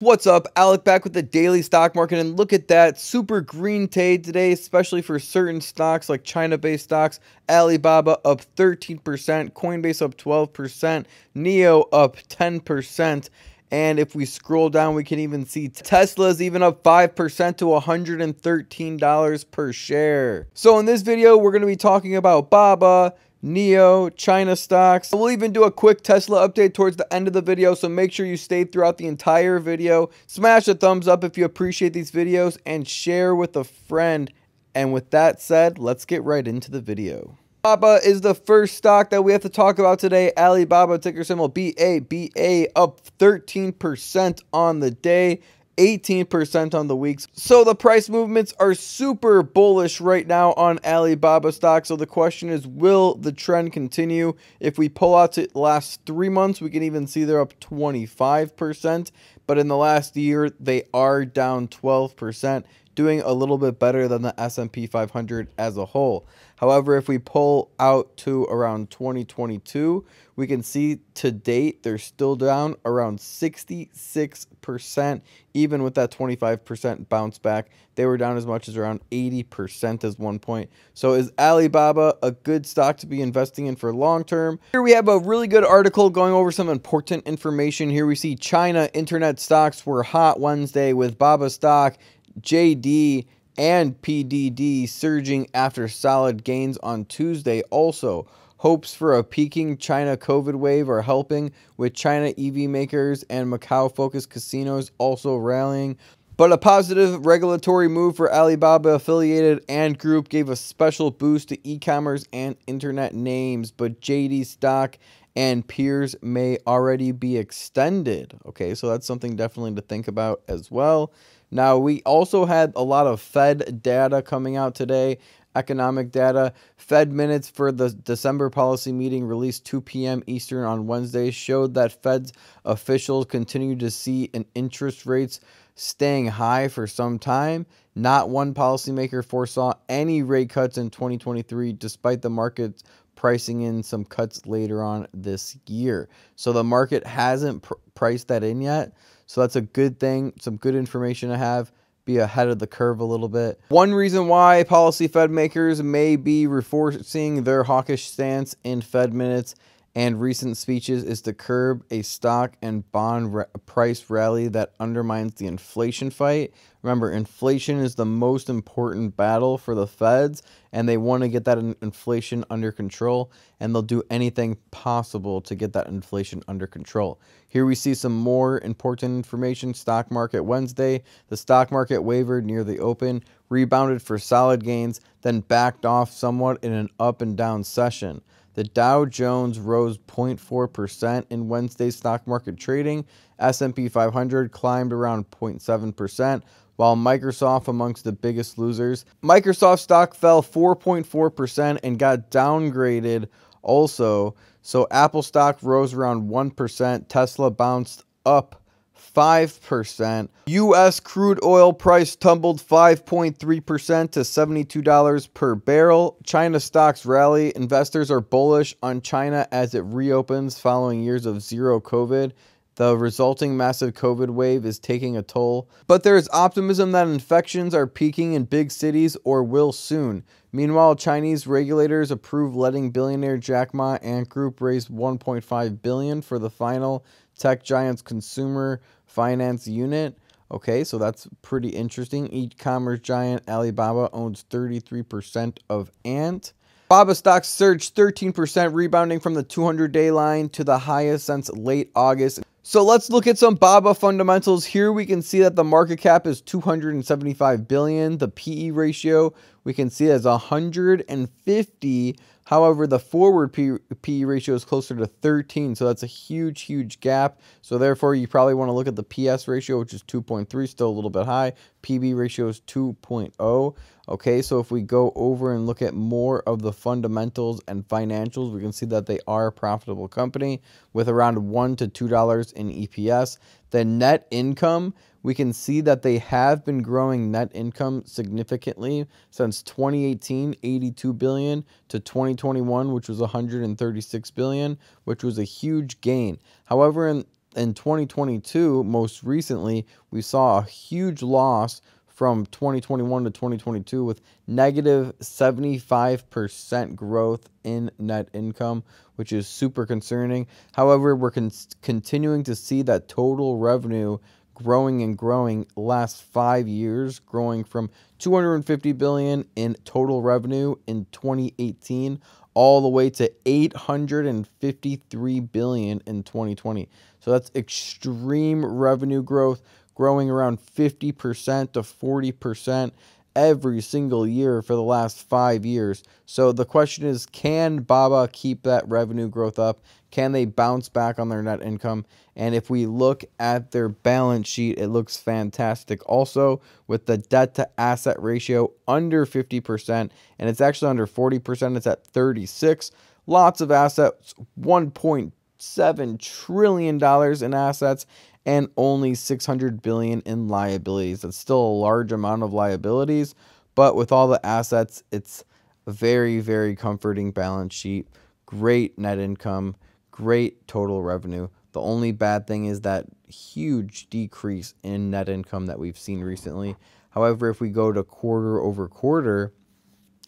What's up? Alec back with the daily stock market and look at that super green day today, especially for certain stocks like China-based stocks. Alibaba up 13%, Coinbase up 12%, NIO up 10%. And if we scroll down, we can even see Tesla's even up 5% to $113 per share. So in this video, we're going to be talking about Baba, NIO, China stocks. We'll even do a quick Tesla update towards the end of the video, so make sure you stay throughout the entire video. Smash a thumbs up if you appreciate these videos and share with a friend. And with that said, let's get right into the video. Baba is the first stock that we have to talk about today. Alibaba ticker symbol BABA up 13% on the day. 18% on the weeks. So the price movements are super bullish right now on Alibaba stock. So the question is, will the trend continue? If we pull out to last three months, we can even see they're up 25%. But in the last year, they are down 12%, doing a little bit better than the S&P 500 as a whole. However, if we pull out to around 2022, we can see to date they're still down around 66%, even with that 25% bounce back. They were down as much as around 80% as one point. So is Alibaba a good stock to be investing in for long term? Here we have a really good article going over some important information. Here we see China internet stocks were hot Wednesday with Baba stock, JD, and PDD surging after solid gains on Tuesday. Also, hopes for a peaking China COVID wave are helping, with China EV makers and Macau focused casinos also rallying. But a positive regulatory move for Alibaba affiliated Ant Group gave a special boost to e commerce and internet names. But JD stock and peers may already be extended. Okay, so that's something definitely to think about as well. Now, we also had a lot of Fed data coming out today, economic data. Fed minutes for the December policy meeting released 2 p.m. Eastern on Wednesday showed that Fed's officials continue to see an interest rates staying high for some time. Not one policymaker foresaw any rate cuts in 2023, despite the market pricing in some cuts later on this year. So the market hasn't pr priced that in yet. So that's a good thing, some good information to have. Be ahead of the curve a little bit. One reason why policy Fed makers may be reinforcing their hawkish stance in Fed minutes and recent speeches is to curb a stock and bond price rally that undermines the inflation fight. Remember, inflation is the most important battle for the feds, and they want to get that inflation under control, and they'll do anything possible to get that inflation under control. Here we see some more important information. Stock market Wednesday. The stock market wavered near the open, rebounded for solid gains, then backed off somewhat in an up and down session. The Dow Jones rose 0.4% in Wednesday's stock market trading. S&P 500 climbed around 0.7%, while Microsoft amongst the biggest losers. Microsoft stock fell 4.4% and got downgraded also. So Apple stock rose around 1%, Tesla bounced up 5%. U.S. crude oil price tumbled 5.3% to $72 per barrel. China stocks rally. Investors are bullish on China as it reopens following years of zero COVID. The resulting massive COVID wave is taking a toll, but there is optimism that infections are peaking in big cities or will soon. Meanwhile, Chinese regulators approve letting billionaire Jack Ma Ant Group raise 1.5 billion for the final tech giant's consumer finance unit. Okay, so that's pretty interesting. E-commerce giant Alibaba owns 33% of Ant. Baba stocks surged 13%, rebounding from the 200-day line to the highest since late August. So let's look at some Baba fundamentals. Here we can see that the market cap is 275 billion. The PE ratio we can see as 150 However, the forward PE ratio is closer to 13, so that's a huge, huge gap. So therefore, you probably want to look at the PS ratio, which is 2.3, still a little bit high. PB ratio is 2.0. Okay, so if we go over and look at more of the fundamentals and financials, we can see that they are a profitable company with around $1 to $2 in EPS. The net income we can see that they have been growing net income significantly since 2018 82 billion to 2021 which was 136 billion which was a huge gain however in in 2022, most recently, we saw a huge loss from 2021 to 2022 with negative 75% growth in net income, which is super concerning. However, we're con- continuing to see that total revenue growing and growing last 5 years, growing from 250 billion in total revenue in 2018 all the way to 853 billion in 2020. So that's extreme revenue growth growing around 50% to 40% every single year for the last five years. So the question is can Baba keep that revenue growth up? Can they bounce back on their net income? And if we look at their balance sheet, it looks fantastic. Also, with the debt to asset ratio under 50%, and it's actually under 40%, it's at 36. Lots of assets, 1.7 trillion dollars in assets and only 600 billion in liabilities. That's still a large amount of liabilities, but with all the assets, it's a very very comforting balance sheet. Great net income, great total revenue. The only bad thing is that huge decrease in net income that we've seen recently. However, if we go to quarter over quarter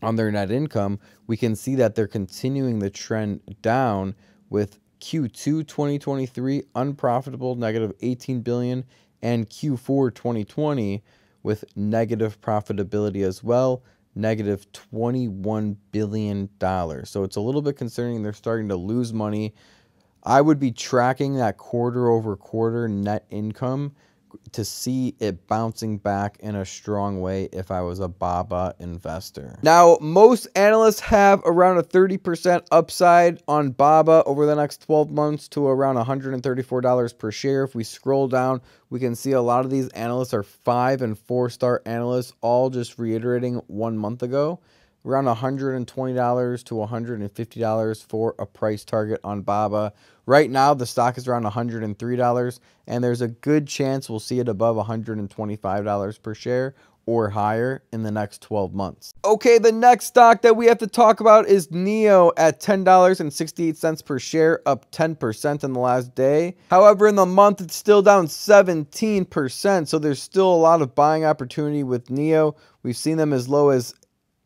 on their net income, we can see that they're continuing the trend down with Q2 2023 unprofitable negative 18 billion and Q4 2020 with negative profitability as well negative 21 billion dollars. So it's a little bit concerning they're starting to lose money. I would be tracking that quarter over quarter net income to see it bouncing back in a strong way if I was a BABA investor. Now, most analysts have around a 30% upside on BABA over the next 12 months to around $134 per share. If we scroll down, we can see a lot of these analysts are five and four star analysts, all just reiterating one month ago around $120 to $150 for a price target on BABA. Right now, the stock is around $103, and there's a good chance we'll see it above $125 per share or higher in the next 12 months. Okay, the next stock that we have to talk about is NIO at $10.68 per share, up 10% in the last day. However, in the month, it's still down 17%, so there's still a lot of buying opportunity with NIO. We've seen them as low as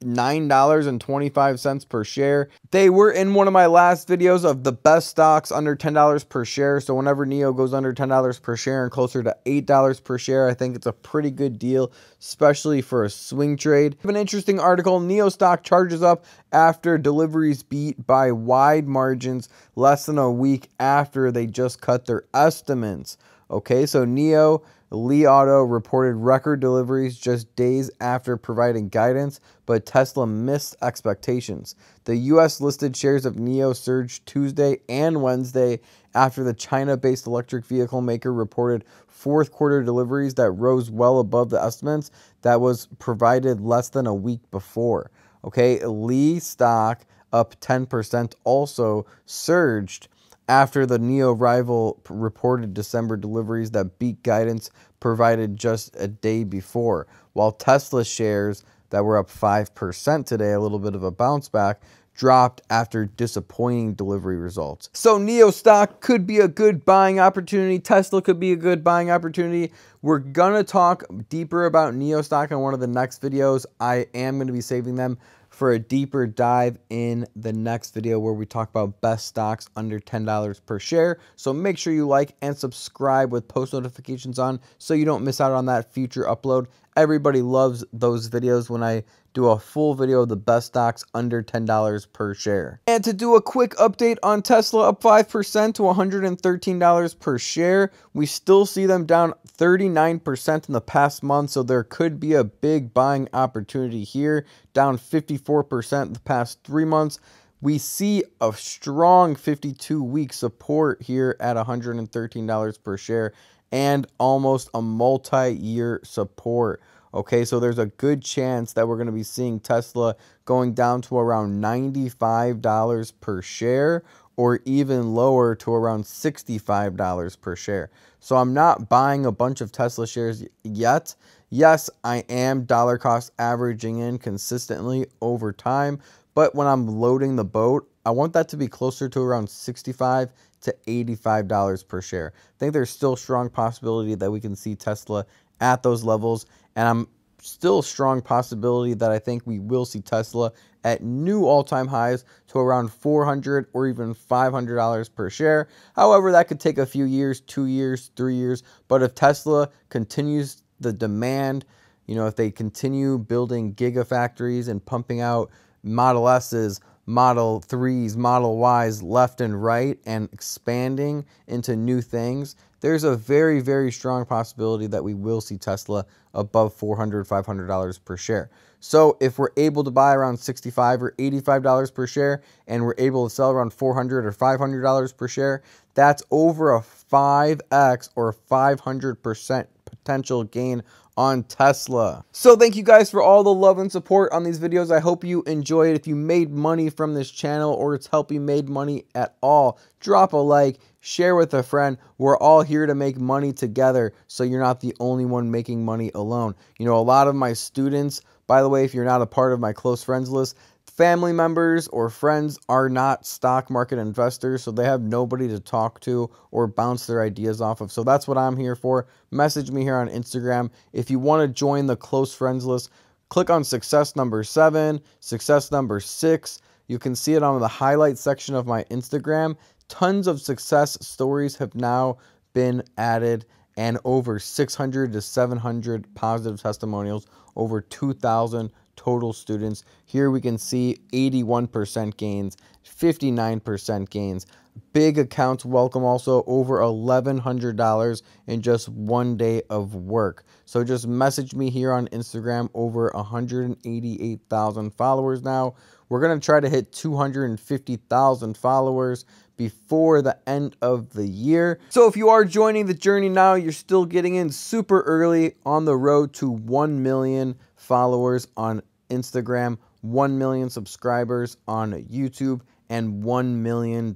$9.25 per share. They were in one of my last videos of the best stocks under $10 per share. So whenever NIO goes under $10 per share and closer to $8 per share, I think it's a pretty good deal, especially for a swing trade. An interesting article, NIO stock charges up after deliveries beat by wide margins less than a week after they just cut their estimates. Okay, so NIO, Li Auto reported record deliveries just days after providing guidance, but Tesla missed expectations. The US listed shares of NIO surged Tuesday and Wednesday after the China based electric vehicle maker reported fourth quarter deliveries that rose well above the estimates that was provided less than a week before. Okay, Li stock up 10% also surged after the NIO rival reported December deliveries that beat guidance provided just a day before, while Tesla shares that were up 5% today, a little bit of a bounce back, dropped after disappointing delivery results. So NIO stock could be a good buying opportunity. Tesla could be a good buying opportunity. We're to talk deeper about NIO stock in one of the next videos. I am to be saving them for a deeper dive in the next video where we talk about best stocks under $10 per share. So make sure you like and subscribe with post notifications on so you don't miss out on that future upload. Everybody loves those videos when I do a full video of the best stocks under $10 per share. And to do a quick update on Tesla, up 5% to $113 per share. We still see them down 39% in the past month, so there could be a big buying opportunity here, down 54% the past three months. We see a strong 52 week support here at $113 per share and almost a multi year support. Okay, so there's a good chance that we're going to be seeing Tesla going down to around $95 per share or even lower to around $65 per share. So I'm not buying a bunch of Tesla shares yet. Yes, I am dollar cost averaging in consistently over time, but when I'm loading the boat, I want that to be closer to around 65 to $85 per share. I think there's still strong possibility that we can see Tesla at those levels and I'm still strong possibility that I think we will see Tesla at new all-time highs to around 400 or even $500 per share. However, that could take a few years, 2 years, 3 years, but if Tesla continues the demand, you know, if they continue building gigafactories and pumping out Model S's, Model 3s, Model Ys left and right and expanding into new things, there's a very, very strong possibility that we will see Tesla above $400, $500 per share. So if we're able to buy around 65 or $85 per share and we're able to sell around 400 or $500 per share, that's over a 5x or 500% potential gain on Tesla. So thank you guys for all the love and support on these videos. I hope you enjoyed. If you made money from this channel or it's helped you made money at all, drop a like, share with a friend. We're all here to make money together so you're not the only one making money alone. You know, a lot of my students, by the way, if you're not a part of my close friends list, family members or friends are not stock market investors, so they have nobody to talk to or bounce their ideas off of. So that's what I'm here for. Message me here on Instagram. If you want to join the close friends list, click on success number seven, success number six. You can see it on the highlight section of my Instagram tons of success stories have now been added and over 600 to 700 positive testimonials, over 2,000 total students. Here we can see 81% gains, 59% gains. Big accounts welcome also over $1,100 in just one day of work. So just message me here on Instagram, over 188,000 followers now. We're going to try to hit 250,000 followers before the end of the year. So if you are joining the journey now, you're still getting in super early on the road to 1 million followers on Instagram, 1 million subscribers on YouTube, and $1 million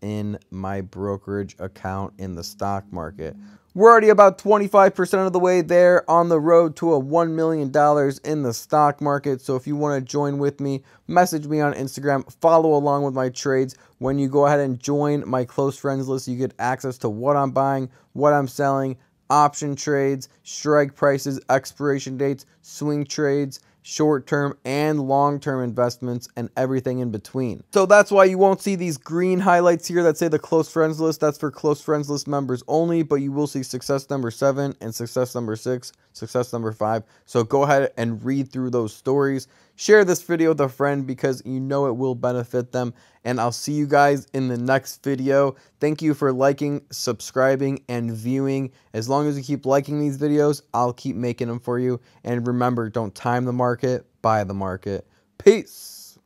in my brokerage account in the stock market. We're already about 25% of the way there on the road to a $1 million in the stock market. So if you want to join with me, message me on Instagram, follow along with my trades. When you go ahead and join my close friends list, you get access to what I'm buying, what I'm selling, option trades, strike prices, expiration dates, swing trades, short term and long term investments, and everything in between. So that's why you won't see these green highlights here that say the close friends list. That's for close friends list members only, but you will see success number seven and success number six, success number five. So go ahead and read through those stories. Share this video with a friend because you know it will benefit them. And I'll see you guys in the next video. Thank you for liking, subscribing, and viewing. As long as you keep liking these videos, I'll keep making them for you. And remember, don't time the market, buy the market. Peace.